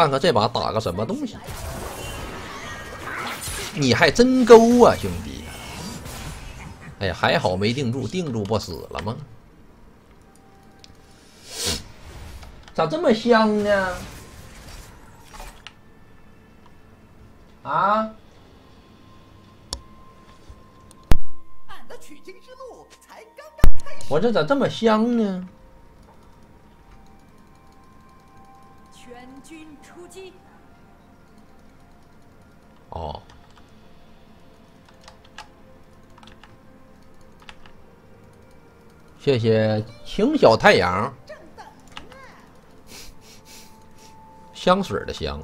看看这把打个什么东西。你还真勾啊，兄弟！哎呀，还好没定住，定住不死了吗？咋这么香呢？啊？俺的取经之路才刚刚开始。我这咋这么香呢？谢谢晴小太阳，香水的香。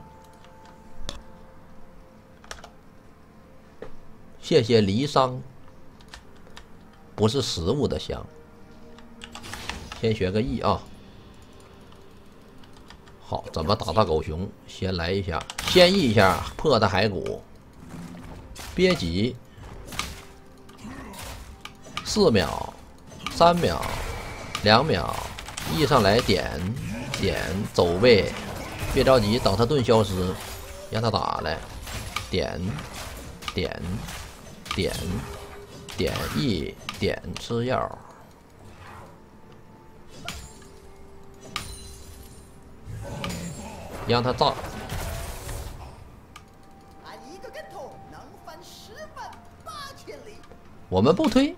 谢谢离殇，不是食物的香。先学个 E 啊。好，怎么打大狗熊？先来一下，先 E 一下破的骸骨，别急，四秒，三秒，两秒，E 上来点点走位，别着急，等他盾消失，让他打来，点点点点 E 点吃药。让他炸。我们不推，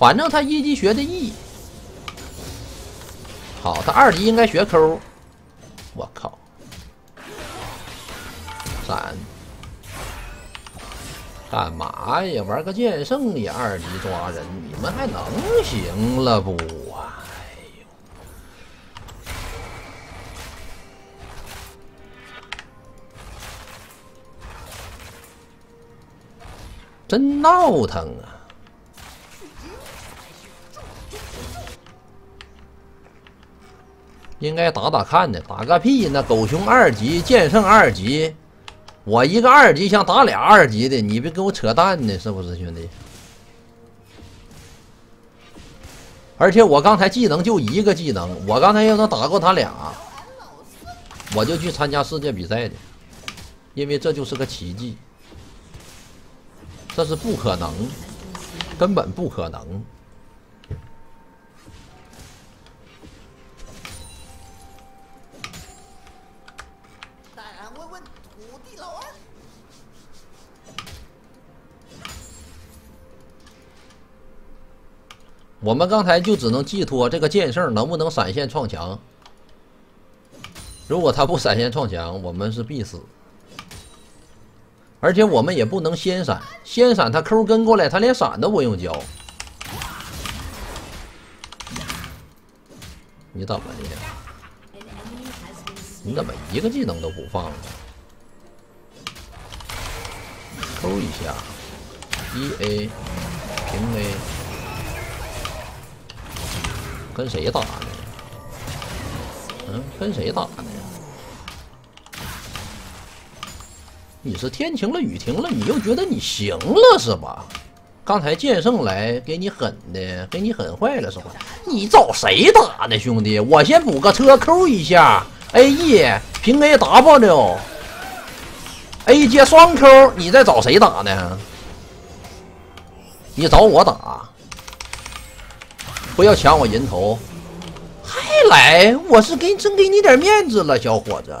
反正他一级学的 E，好，他二级应该学 Q。我靠，闪，干嘛呀？玩个剑圣也二级抓人，你们还能行了不？哎呦！真闹腾啊！应该打打看的，打个屁！那狗熊二级，剑圣二级，我一个二级想打俩二级的，你别给我扯淡呢，是不是兄弟？而且我刚才技能就一个技能，我刚才要能打过他俩，我就去参加世界比赛的，因为这就是个奇迹。这是不可能，根本不可能。我们刚才就只能寄托这个剑圣能不能闪现撞墙。如果他不闪现撞墙，我们是必死。而且我们也不能先闪，先闪他 Q 跟过来，他连闪都不用交。你怎么的？你怎么一个技能都不放呢？Q 一下，一 A 平 A，跟谁打呢？嗯，跟谁打呢？你是天晴了，雨停了，你又觉得你行了是吧？刚才剑圣来给你狠的，给你狠坏了是吧？你找谁打呢，兄弟？我先补个车，Q 一下，A E 平 A W，A 接双 Q，你在找谁打呢？你找我打，不要抢我人头，还来？我是给真给你点面子了，小伙子，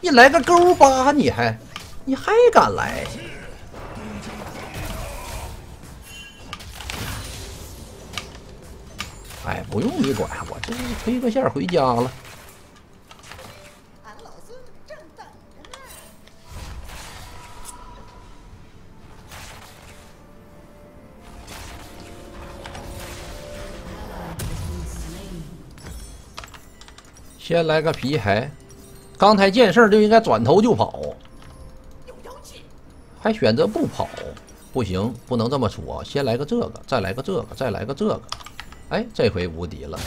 你来个勾八，你还？你还敢来？哎，不用你管，我这是推个线回家了。先来个皮孩，刚才见事儿就应该转头就跑，还选择不跑，不行，不能这么说。先来个这个，再来个这个，再来个这个，哎，这回无敌了，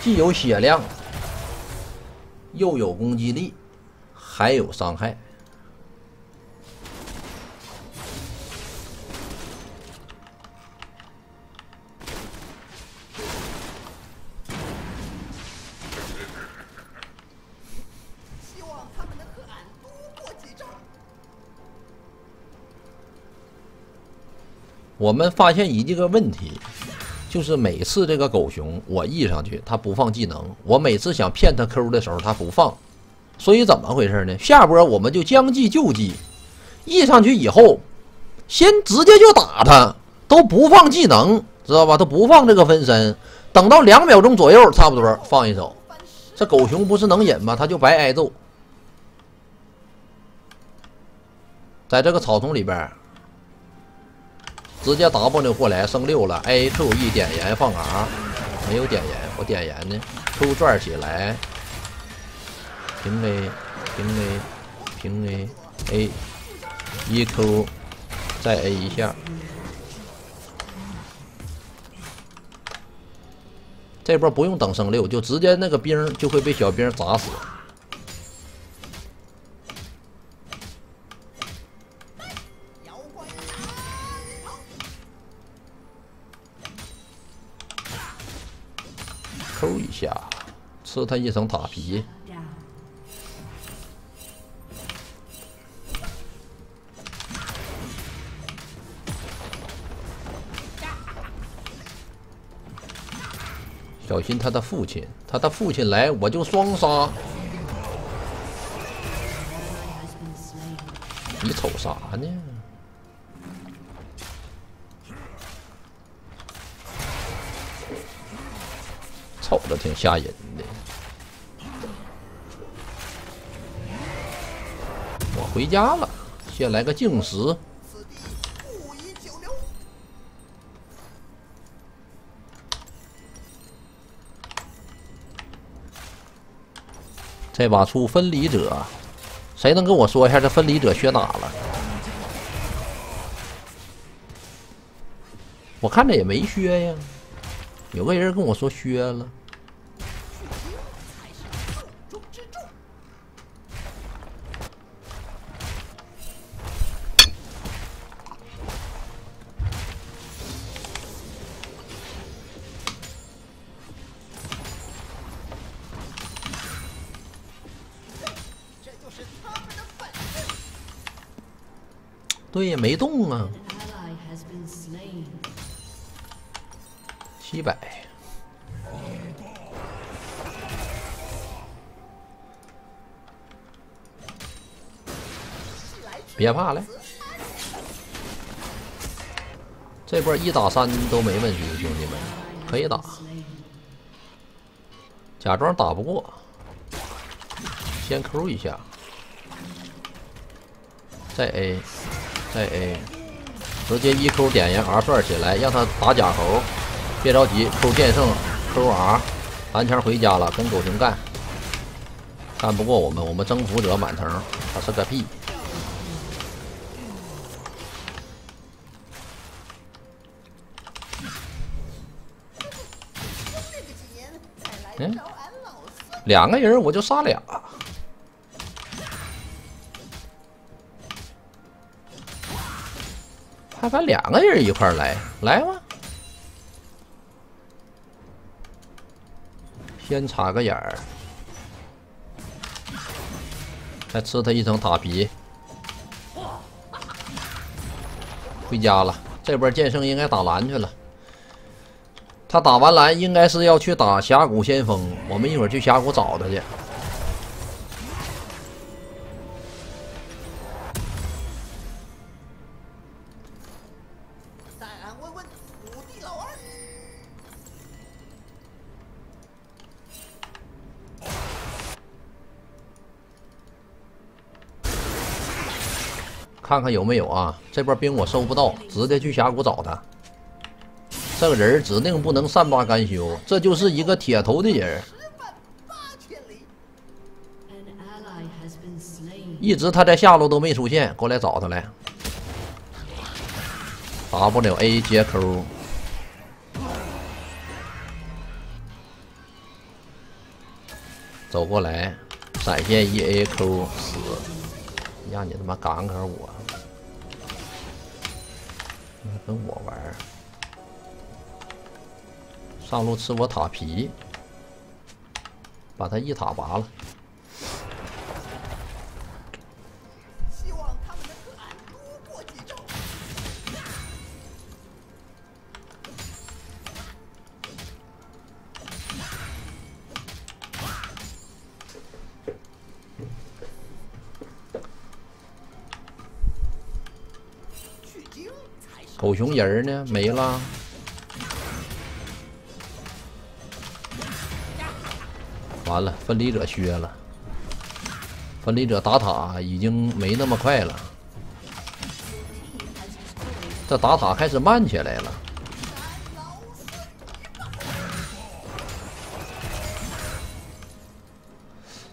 既有血量，又有攻击力，还有伤害。我们发现一个问题，就是每次这个狗熊我 E 上去，它不放技能；我每次想骗它 Q 的时候，它不放。所以怎么回事呢？下波我们就将计就计，E 上去以后，先直接就打它，都不放技能，知道吧？都不放这个分身，等到两秒钟左右，差不多放一手。这狗熊不是能忍吗？他就白挨揍。在这个草丛里边，直接 W 过来升六了，A Q E 点燃放 R，没有点燃，我点燃呢，Q 转起来，平 A 平 A 平 A A 一 Q 再 A 一下，这波不用等升六，就直接那个兵就会被小兵砸死。抽一下，吃他一层塔皮。小心他的父亲，他的父亲来我就双杀。你瞅啥呢？瞅着挺吓人的。我回家了，先来个净石。此地不宜久留。这把出分离者，谁能跟我说一下这分离者削哪了？我看着也没削呀，有个人跟我说削了。对呀，没动啊，七百。别怕来，这波一打三都没问题，兄弟们，可以打。假装打不过，先 Q 一下，再 A，再 A，直接一 Q 点燃 R 转起来，让他打假猴，别着急，Q 剑圣，Q R，蓝枪回家了，跟狗熊干，干不过我们，我们征服者满城，他是个屁。嗯。两个人我就杀俩，还敢两个人一块儿来，来吧，先插个眼儿，再吃他一层塔皮，回家了。这波剑圣应该打蓝去了。他打完蓝，应该是要去打峡谷先锋。我们一会儿去峡谷找他去。看看有没有啊？这波兵我收不到，直接去峡谷找他。这个人指定不能善罢甘休，这就是一个铁头的人。一直他在下路都没出现，过来找他来。W A 接 Q，走过来，闪现 E A Q 死，让你他妈赶赶我，跟我玩？上路吃我塔皮，把他一塔拔了。熊人儿呢？没了。完了，分离者削了。分离者打塔已经没那么快了，这打塔开始慢起来了。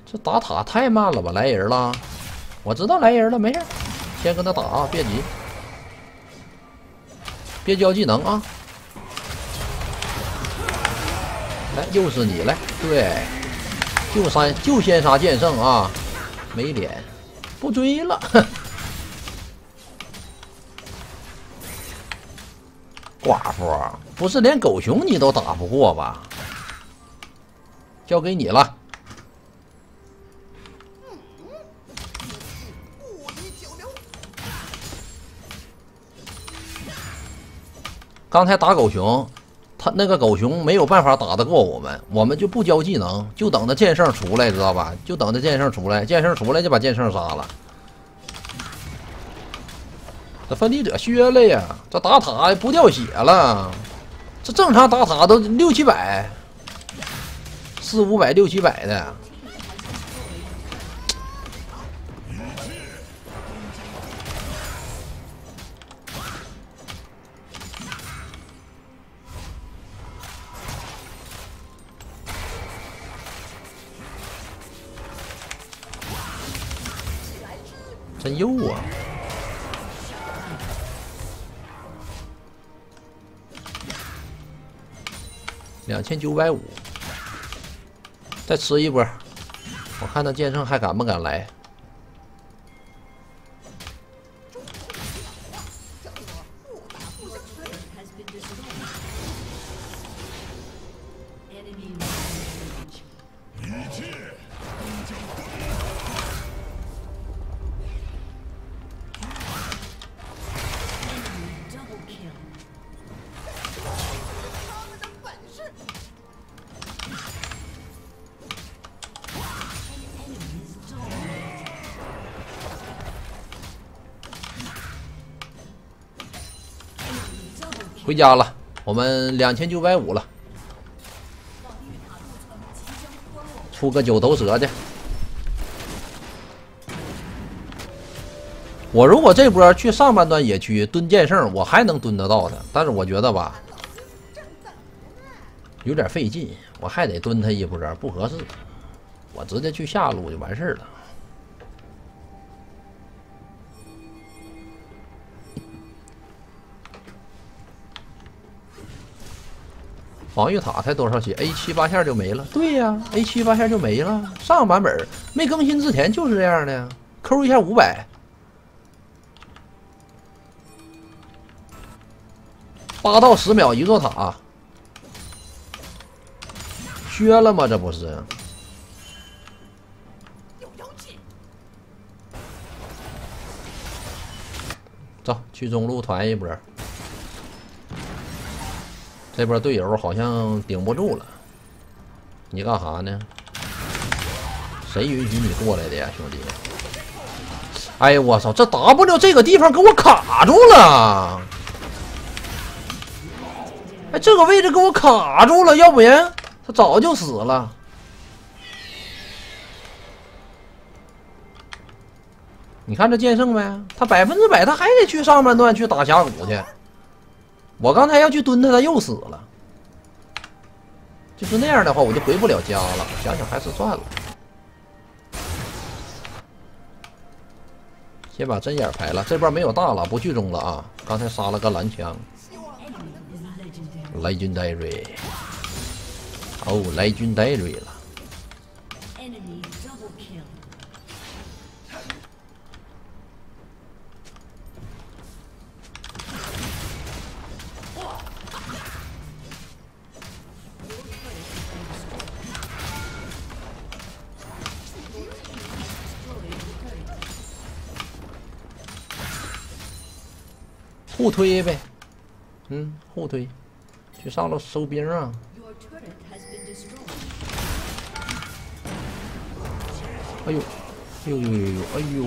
这打塔太慢了吧？来人了，我知道来人了，没事，先跟他打啊，别急，别交技能啊。来，又是你来，对，就杀就先杀剑圣啊。没脸，不追了。寡妇，不是连狗熊你都打不过吧？交给你了。刚才打狗熊。他那个狗熊没有办法打得过我们，我们就不交技能，就等着剑圣出来，知道吧？就等着剑圣出来，剑圣出来就把剑圣杀了。这分离者削了呀，这打塔不掉血了，这正常打塔都六七百，四五百六七百的。真优啊！两千九百五，再吃一波，我看那剑圣还敢不敢来？回家了，我们两千九百五了，出个九头蛇去。我如果这波去上半段野区蹲剑圣，我还能蹲得到他，但是我觉得吧，有点费劲，我还得蹲他一波，不合适。我直接去下路就完事了。防御塔才多少血？A 七八下就没了。对呀，A 七八下就没了。上个版本没更新之前就是这样的呀。扣一下五百，八到十秒一座塔，削了吗？这不是？走，去中路团一波。这波队友好像顶不住了，你干啥呢？谁允许你过来的呀，兄弟？哎呀，我操！这 W 这个地方给我卡住了！哎，这个位置给我卡住了，要不然他早就死了。你看这剑圣没？他百分之百，他还得去上半段去打峡谷去。我刚才要去蹲他，他又死了。就是那样的话，我就回不了家了。想想还是算了，先把针眼排了。这波没有大了，不聚中了啊！刚才杀了个蓝枪，Legendary，哦，Legendary 了。互推呗，嗯，互推，去上路收兵啊！哎呦，呦呦呦呦，哎呦！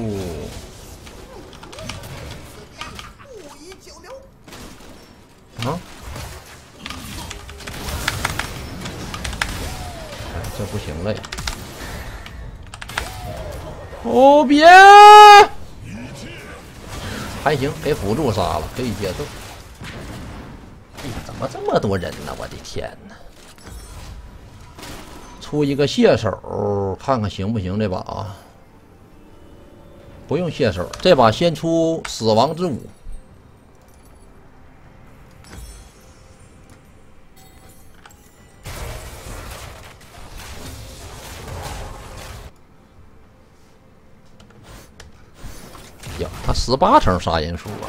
啊。哎，这不行了呀！哦，别！还行，给辅助杀了，可以接受。哎呀，怎么这么多人呢？我的天哪！出一个蟹手，看看行不行这把啊？不用蟹手，这把先出死亡之舞。十八层杀人数啊！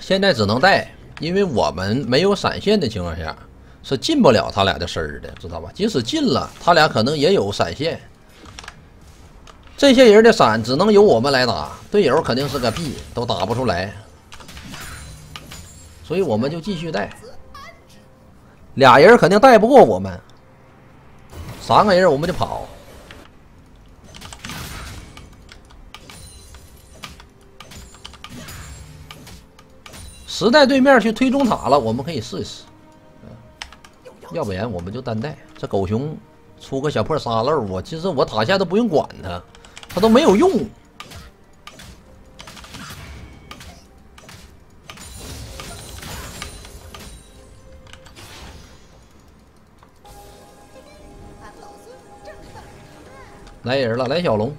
现在只能带，因为我们没有闪现的情况下，是进不了他俩的身儿的，知道吧？即使进了，他俩可能也有闪现。这些人的闪只能由我们来打，队友肯定是个屁，都打不出来。所以我们就继续带，俩人肯定带不过我们，三个人我们就跑。实在对面去推中塔了，我们可以试一试。要不然我们就单带。这狗熊出个小破沙漏，我其实我塔下都不用管他，他都没有用。来人了，来小龙。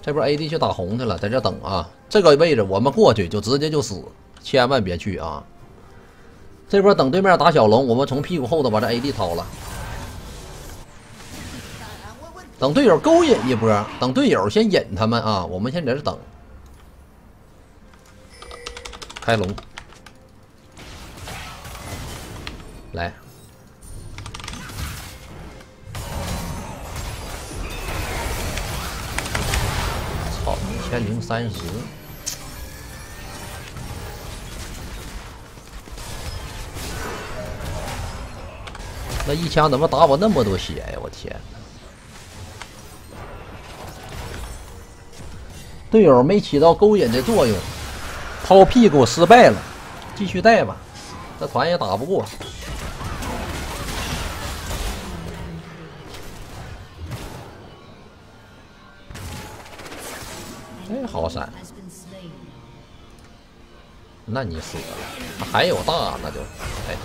这波 AD 去打红去了，在这等啊。这个位置我们过去就直接就死，千万别去啊。这波等对面打小龙，我们从屁股后头把这 AD 掏了。等队友勾引一波，等队友先引他们啊，我们先在这等。开龙，来，操，一千零三十，那一枪怎么打我那么多血呀？我天！队友没起到勾引的作用，掏屁股失败了，继续带吧，这团也打不过。高闪，那你死了，还有大，那就哎。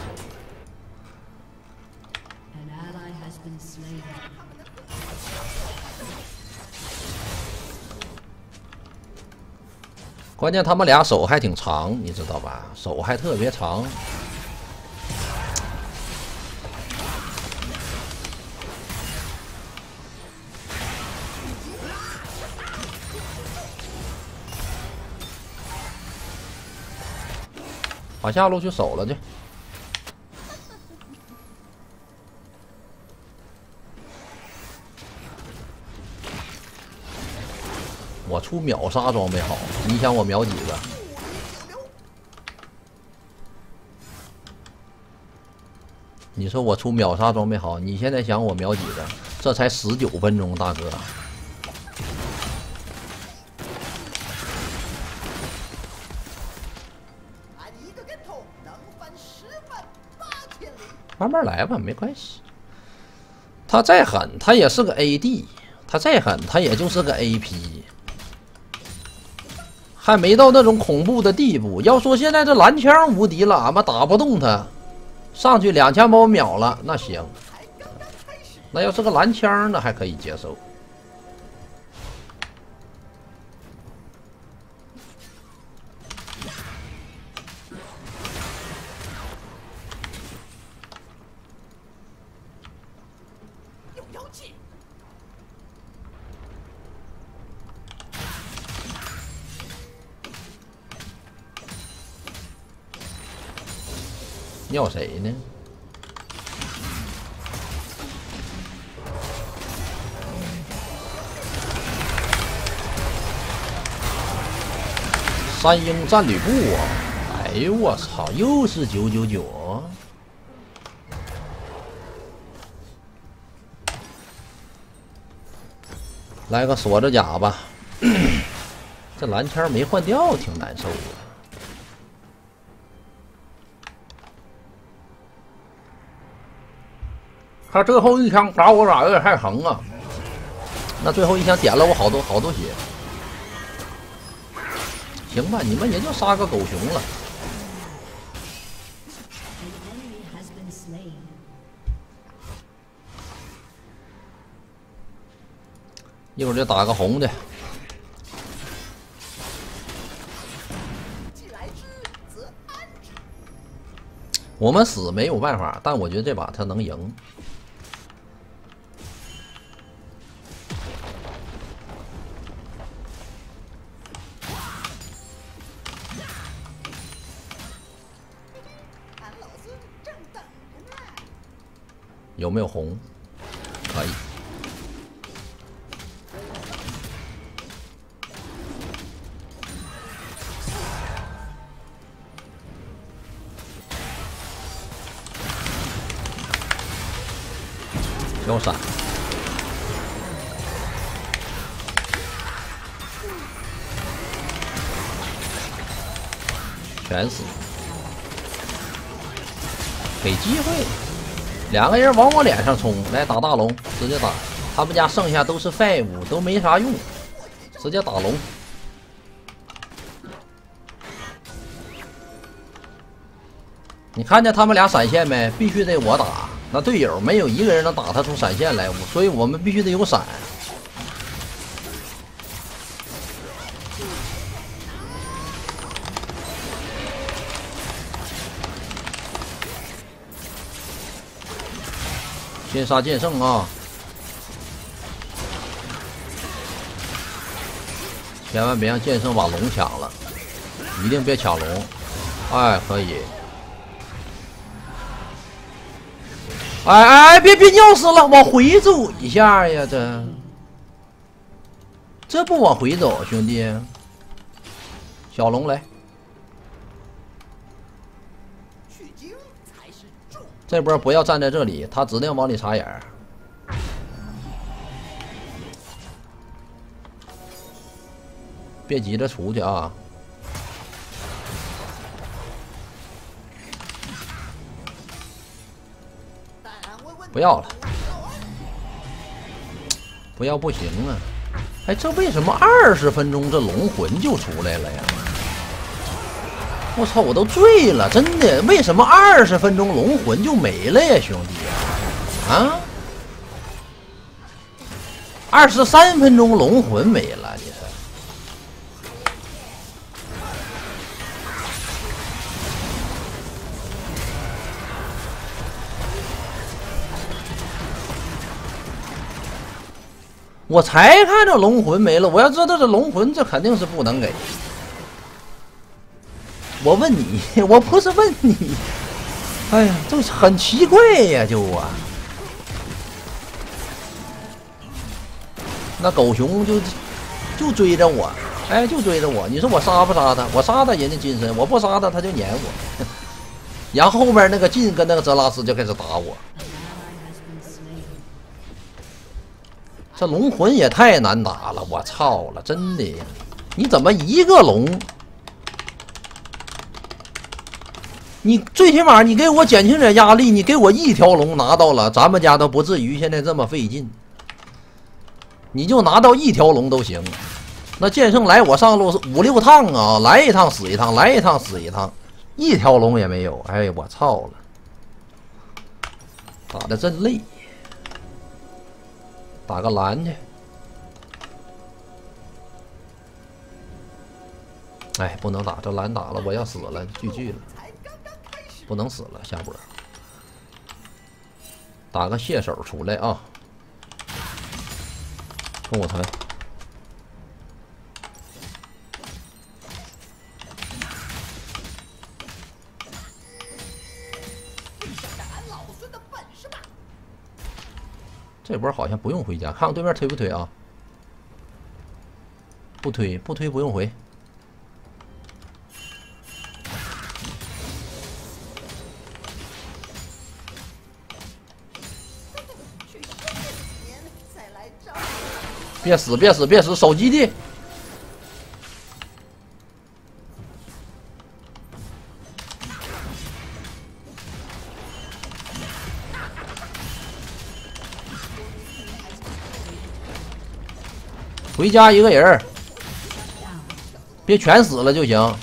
关键他们俩手还挺长，你知道吧？手还特别长。往下路去守了去。我出秒杀装备好，你想我秒几个？你说我出秒杀装备好，你现在想我秒几个？这才十九分钟，大哥。慢慢来吧，没关系。他再狠，他也是个 AD；他再狠，他也就是个 AP，还没到那种恐怖的地步。要说现在这蓝枪无敌了，俺们打不动他，上去两枪把我秒了，那行。那要是个蓝枪，的还可以接受。要谁呢？三英战吕布啊！哎呦我操，又是九九九！来个锁子甲吧，这蓝签没换掉，挺难受的。他最后一枪打我咋有点太疼啊？那最后一枪点了我好多好多血。行吧，你们也就杀个狗熊了。一会儿就打个红的，我们死没有办法，但我觉得这把他能赢。有没有红？可以。交闪。全死。给机会。两个人往我脸上冲，来打大龙，直接打。他们家剩下都是废物都没啥用，直接打龙。你看见他们俩闪现没？必须得我打，那队友没有一个人能打他出闪现来，所以我们必须得有闪。先杀剑圣啊！千万别让剑圣把龙抢了，一定别抢龙。哎，可以。哎哎，别别尿死了，往回走一下呀！这这不往回走，兄弟。小龙来，这波不要站在这里，他指定往里插眼儿。别急着出去啊！不要了，不要不行啊！哎，这为什么二十分钟这龙魂就出来了呀？我操，我都醉了，真的！为什么二十分钟龙魂就没了呀，兄弟？啊？二十三分钟龙魂没了，你说？我才看着龙魂没了，我要知道这龙魂，这肯定是不能给。我问你，我不是问你。哎呀，这很奇怪呀，就啊。那狗熊就就追着我，哎，就追着我。你说我杀不杀他？我杀他人家金身，我不杀他他就撵我。然后后面那个劲跟那个泽拉斯就开始打我。这龙魂也太难打了，我操了，真的呀！你怎么一个龙？你最起码你给我减轻点压力，你给我一条龙拿到了，咱们家都不至于现在这么费劲。你就拿到一条龙都行。那剑圣来我上路是五六趟啊，来一趟死一趟，来一趟死一趟，一条龙也没有。哎，我操了，打的真累。打个蓝去。哎，不能打，这蓝打了，我要死了，GG 了，不能死了，下波。打个蟹手出来啊！跟我谈。想着俺老孙的本事吧。这波好像不用回家，看看对面推不推啊？不推，不推不用回。别死别死别死，守基地。回家一个人儿，别全死了就行。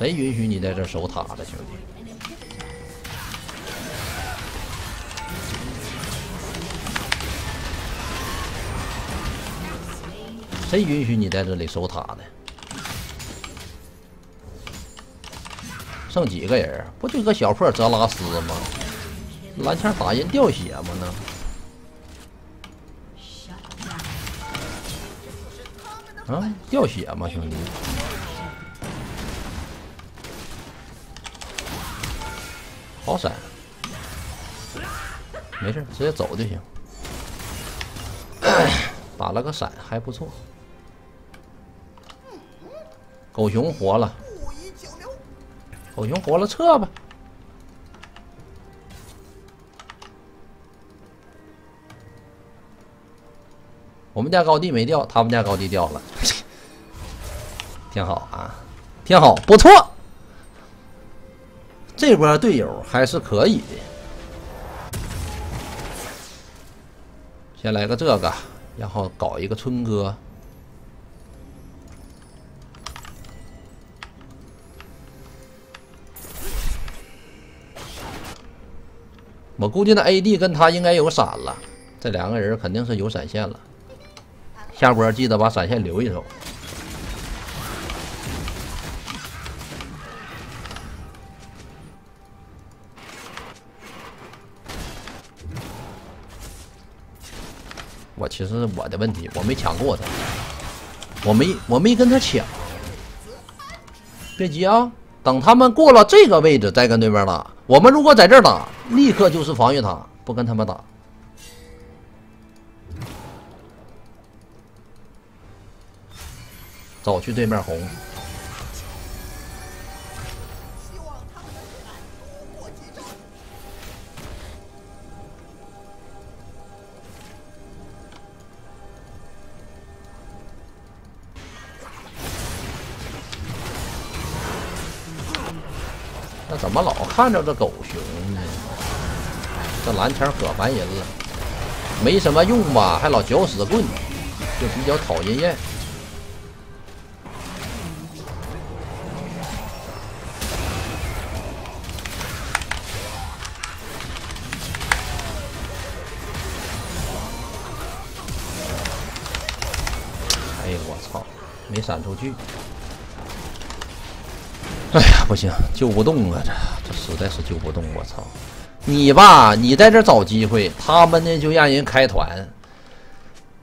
谁允许你在这守塔的，兄弟？谁允许你在这里守塔的？剩几个人？不就个小破泽拉斯吗？蓝枪打人掉血吗？呢？啊，掉血吗，兄弟？好闪，没事，直接走就行。打了个闪，还不错。狗熊活了，狗熊活了，撤吧。我们家高地没掉，他们家高地掉了，挺好啊，挺好，不错。这波队友还是可以的。先来个这个，然后搞一个春哥。我估计那 AD 跟他应该有闪了，这两个人肯定是有闪现了。下波记得把闪现留一手。我其实是我的问题，我没抢过他，我没我没跟他抢。别急啊，等他们过了这个位置再跟对面打。我们如果在这儿打，立刻就是防御塔，不跟他们打。走去对面红，么老看着这狗熊呢？这蓝枪可烦人了，没什么用吧，还老搅屎棍，就比较讨人厌。哎呦我操，没闪出去。不行，救不动啊！这这实在是救不动，我操！你吧，你在这找机会，他们呢就让人开团。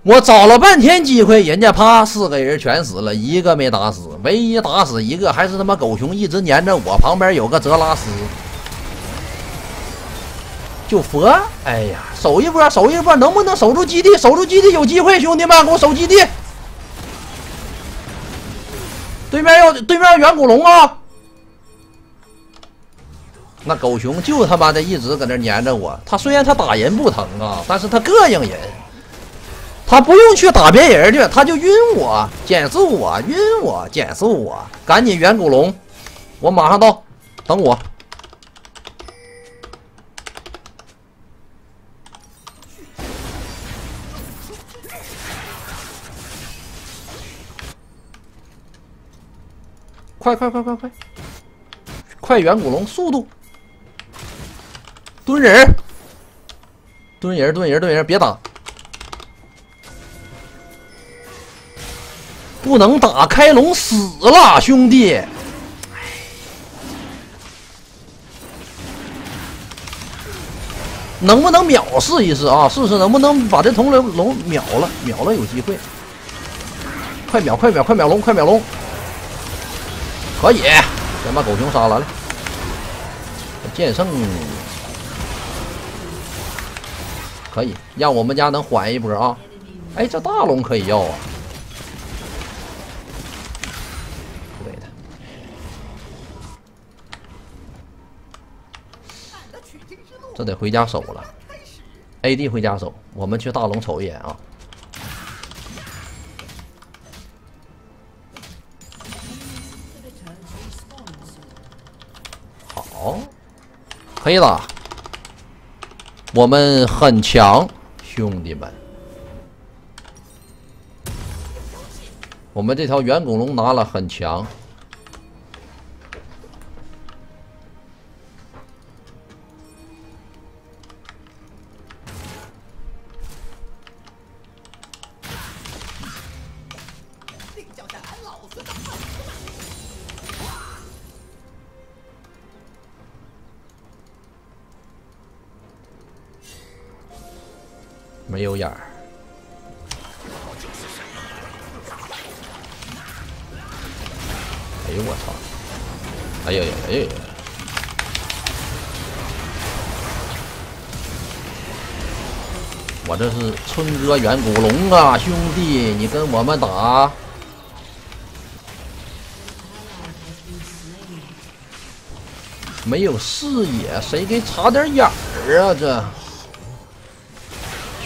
我找了半天机会，人家啪四个人全死了，一个没打死，唯一打死一个还是他妈狗熊一直粘着我，旁边有个泽拉斯，就佛。哎呀，守一波，守一波，能不能守住基地？守住基地有机会，兄弟们，给我守基地！对面要对面远古龙啊！那狗熊就他妈的一直搁那粘着我。他虽然他打人不疼啊，但是他膈应人。他不用去打别人去，他就晕我、减速我、晕我、减速我。赶紧远古龙，我马上到，等我。快快快快快！快远古龙，速度！蹲人，蹲人，蹲人，蹲人，别打！不能打开龙，死了，兄弟！能不能秒试一试啊？试试能不能把这铜龙龙秒了？秒了有机会！快秒！快秒！快秒龙！快秒龙！可以，先把狗熊杀了来。剑圣可以让我们家能缓一波啊！哎，这大龙可以要啊！不给他，取经之路这得回家守了。AD 回家守，我们去大龙瞅一眼啊。好，可以了，我们很强，兄弟们。我们这条远古龙拿了很强，哥远古龙啊，兄弟，你跟我们打！没有视野，谁给插点眼儿啊？这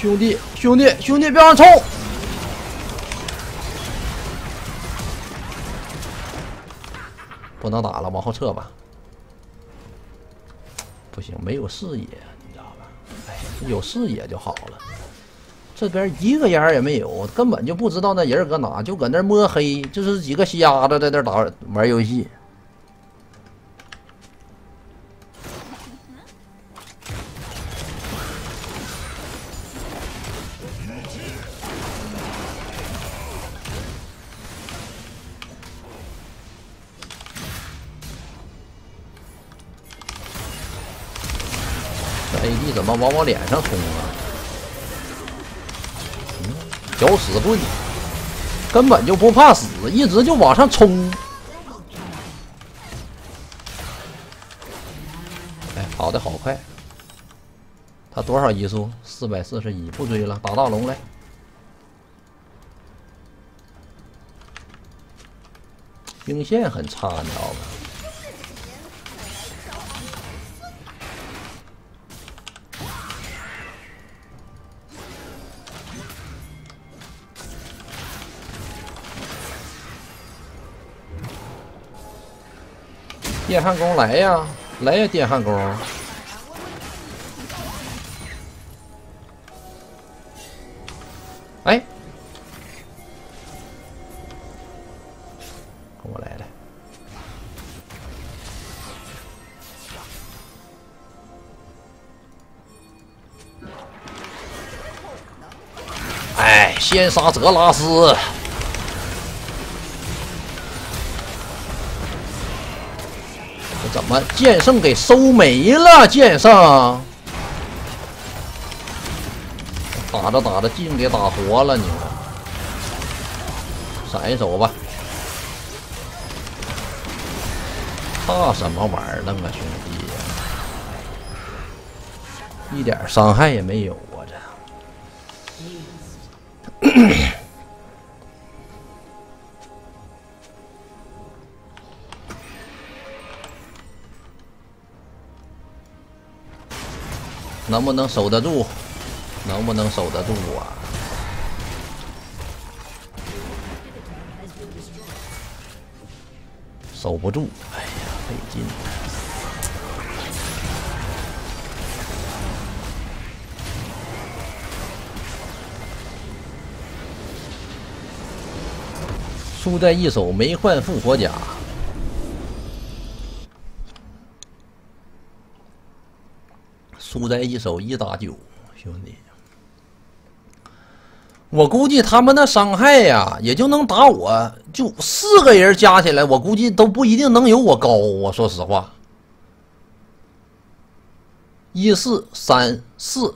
兄弟，兄弟，兄弟，别往冲！不能打了，往后撤吧。不行，没有视野，你知道吧？哎，有视野就好了。这边一个人也没有，根本就不知道那人搁哪，就搁那摸黑，就是几个瞎子在那打玩游戏。这 AD 怎么往我脸上冲啊？搅屎棍，根本就不怕死，一直就往上冲。哎，跑得好快！他多少移速？四百四十一，不追了，打大龙来。兵线很差，你知道吗？电焊工来呀，来呀，电焊工！哎，我来了。哎，先杀泽拉斯。么剑圣给收没了？剑圣打着打着劲给打活了，你们闪一手吧！怕什么玩意儿呢，兄弟！一点伤害也没有啊，这。能不能守得住？能不能守得住啊？守不住，哎呀，费劲。输在一手没换复活甲，不在一手一打九，兄弟。我估计他们那伤害呀，也就能打我，就四个人加起来，我估计都不一定能有我高。我说实话，一四三四